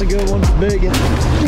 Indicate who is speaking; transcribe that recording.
Speaker 1: That's a good one. Big.